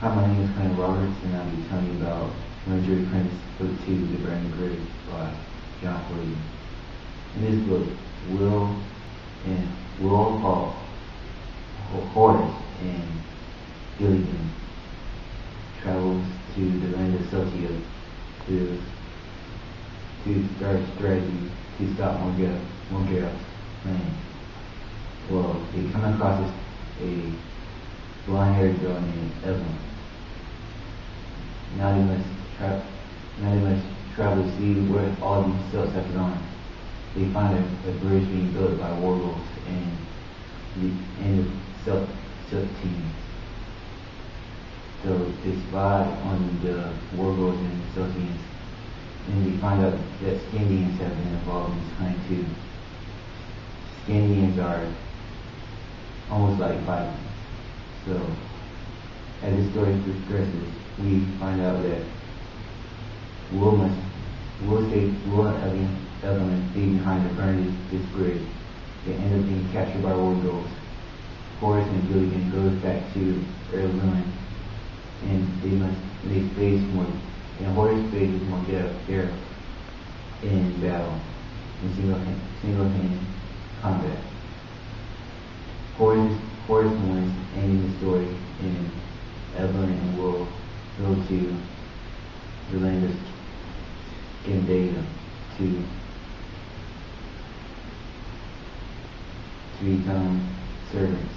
Hi, my name is Clint Roberts, and I'll be telling you about Mercury Prince Book 2, The Burning Bridge by John Williams. In this book, Will and Will Halt, Horace and Gilligan travels to the land of Celtica to to start strategy to stop Morgell, Morgell's plan. Well, they come across a blonde-haired girl named Evelyn. Now they must tra- now they must travel to see where all these cells have gone. They find a, a bridge being built by Wargals and the end of Celt team. So they spy on the Wargals and the Celtians, and they find out that Skandians have been involved in this kind too. Skandians are almost like Vikings. So, as the story progresses, we find out that Will must, Will stay, Will and Evanlyn stay behind to burn this, bridge. They end up being captured by war Wargals. Horace and Gilligan goes back to Araluen, and they must, they face more, and Horace faces Morgarath in battle, in single, single hand combat. Horace Horace wins ending the story in Evanlyn and Will go to the land of Skandia to to become servants